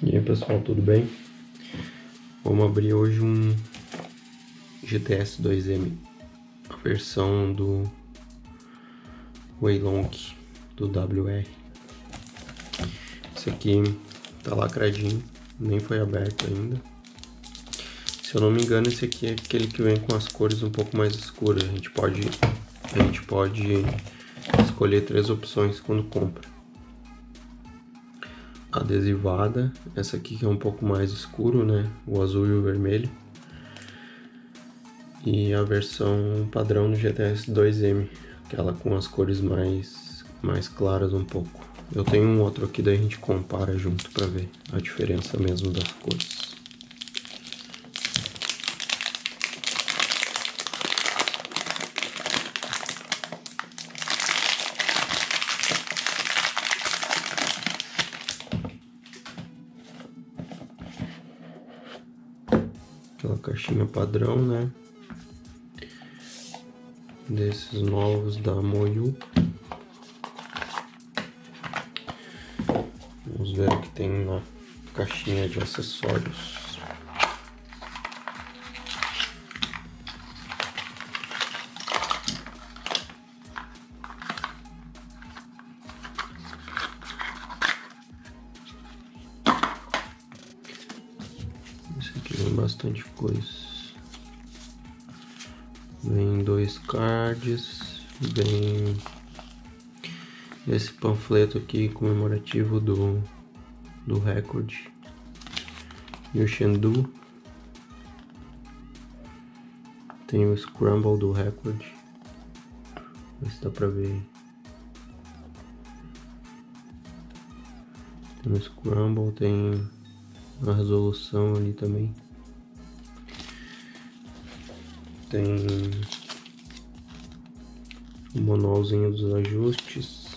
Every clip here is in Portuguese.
E aí pessoal, tudo bem? Vamos abrir hoje um GTS 2M, a versão do Weilong do WR. Esse aqui tá lacradinho, nem foi aberto ainda. Se eu não me engano, esse aqui é aquele que vem com as cores um pouco mais escuras. A gente pode, a gente pode escolher três opções quando compra adesivada. Essa aqui que é um pouco mais escuro, né? O azul e o vermelho. E a versão padrão do GTS 2M, aquela com as cores mais, mais claras um pouco. Eu tenho um outro aqui, daí a gente compara junto para ver a diferença mesmo das cores. Caixinha padrão, né? Desses novos da Moyu. Vamos ver o que tem na caixinha de acessórios. Bastante coisa. Vem dois cards. Vem esse panfleto aqui comemorativo do, do recorde. E o Shendu. Tem o Scramble do recorde. Ver se dá pra ver. Tem o Scramble, tem a resolução ali também. Tem o manualzinho dos ajustes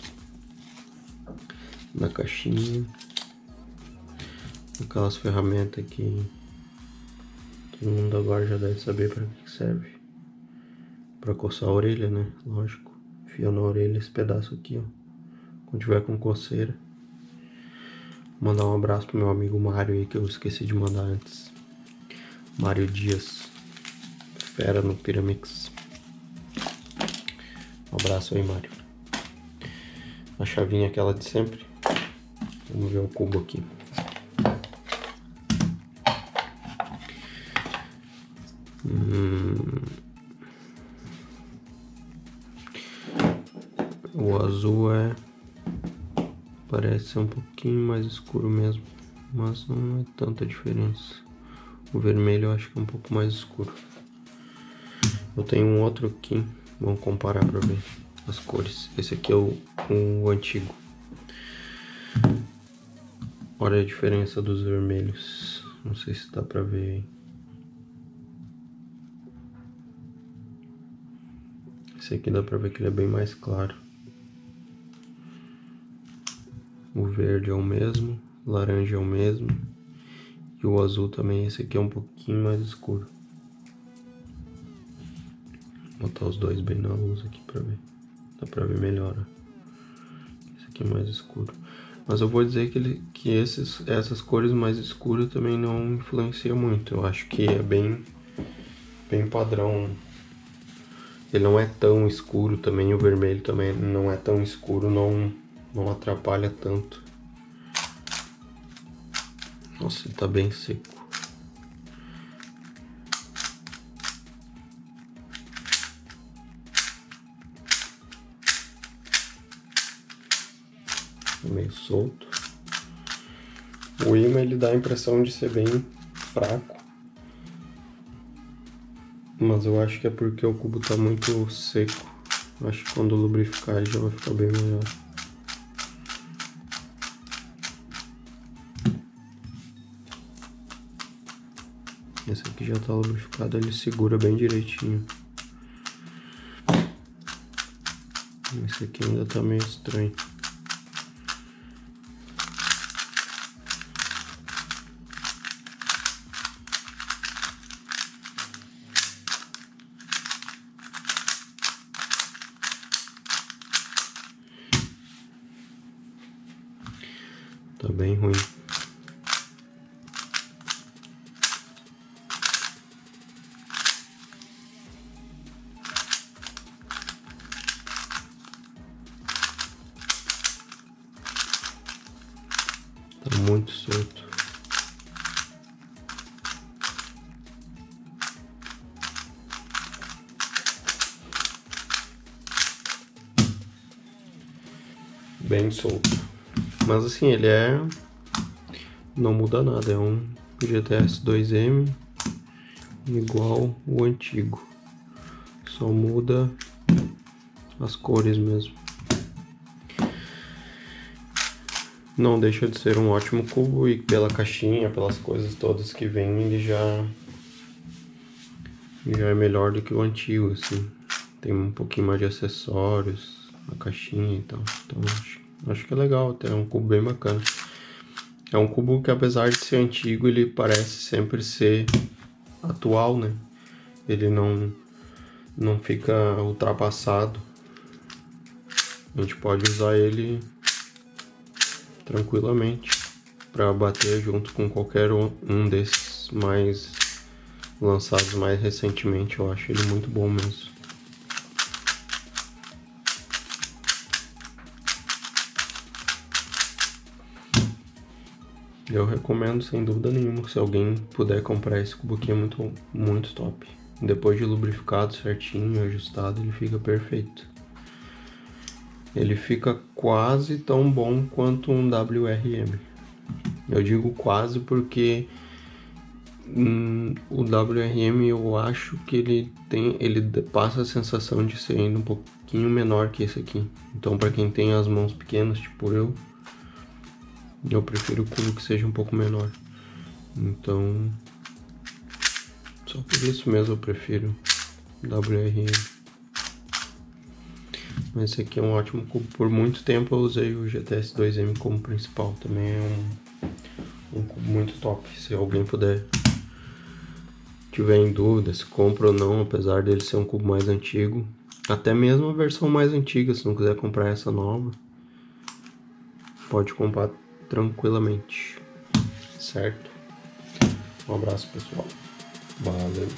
na caixinha. Aquelas ferramentas que todo mundo agora já deve saber para que serve. Para coçar a orelha, né? Lógico. Enfia na orelha esse pedaço aqui, ó. Quando tiver com coceira. Mandar um abraço pro meu amigo Mário aí que eu esqueci de mandar antes. Mário Dias fera no Pyramix. Um abraço aí, Mário. A chavinha aquela de sempre. Vamos ver o cubo aqui. Hum... O azul é parece ser um pouquinho mais escuro mesmo, mas não é tanta diferença. O vermelho eu acho que é um pouco mais escuro. Eu tenho um outro aqui, vamos comparar para ver as cores. Esse aqui é o, o antigo. Olha a diferença dos vermelhos. Não sei se dá para ver. Esse aqui dá pra ver que ele é bem mais claro. O verde é o mesmo, o laranja é o mesmo. E o azul também, esse aqui é um pouquinho mais escuro botar os dois bem na luz aqui pra ver. Dá pra ver melhor, ó. Esse aqui é mais escuro. Mas eu vou dizer que, ele, que esses, essas cores mais escuras também não influenciam muito. Eu acho que é bem, bem padrão. Ele não é tão escuro também, o vermelho também não é tão escuro, não, não atrapalha tanto. Nossa, ele tá bem seco. Solto. O imã ele dá a impressão de ser bem fraco. Mas eu acho que é porque o cubo tá muito seco. Acho que quando lubrificar já vai ficar bem melhor. Esse aqui já tá lubrificado, ele segura bem direitinho. Esse aqui ainda tá meio estranho. bem ruim. Tá muito solto. Bem solto. Mas assim, ele é... Não muda nada, é um GTS 2M igual o antigo. Só muda as cores mesmo. Não deixa de ser um ótimo cubo e pela caixinha, pelas coisas todas que vem, ele já já é melhor do que o antigo, assim. Tem um pouquinho mais de acessórios, a caixinha e tal. Então acho, acho que é legal, até é um cubo bem bacana. É um cubo que apesar de ser antigo, ele parece sempre ser atual, né? Ele não não fica ultrapassado. A gente pode usar ele tranquilamente para bater junto com qualquer um desses mais lançados mais recentemente. Eu acho ele muito bom mesmo. Eu recomendo sem dúvida nenhuma, se alguém puder comprar esse cubo aqui é muito, muito top. Depois de lubrificado certinho, ajustado, ele fica perfeito. Ele fica quase tão bom quanto um WRM. Eu digo quase porque hum, o WRM eu acho que ele tem, ele passa a sensação de ser ainda um pouquinho menor que esse aqui. Então para quem tem as mãos pequenas, tipo eu, eu prefiro o cubo que seja um pouco menor. Então, só por isso mesmo eu prefiro WRM. Mas esse aqui é um ótimo cubo. Por muito tempo eu usei o GTS 2M como principal. Também é um, um cubo muito top. Se alguém puder tiver em dúvida se compra ou não, apesar dele ser um cubo mais antigo. Até mesmo a versão mais antiga, se não quiser comprar essa nova, pode comprar tranquilamente. Certo? Um abraço pessoal. Valeu.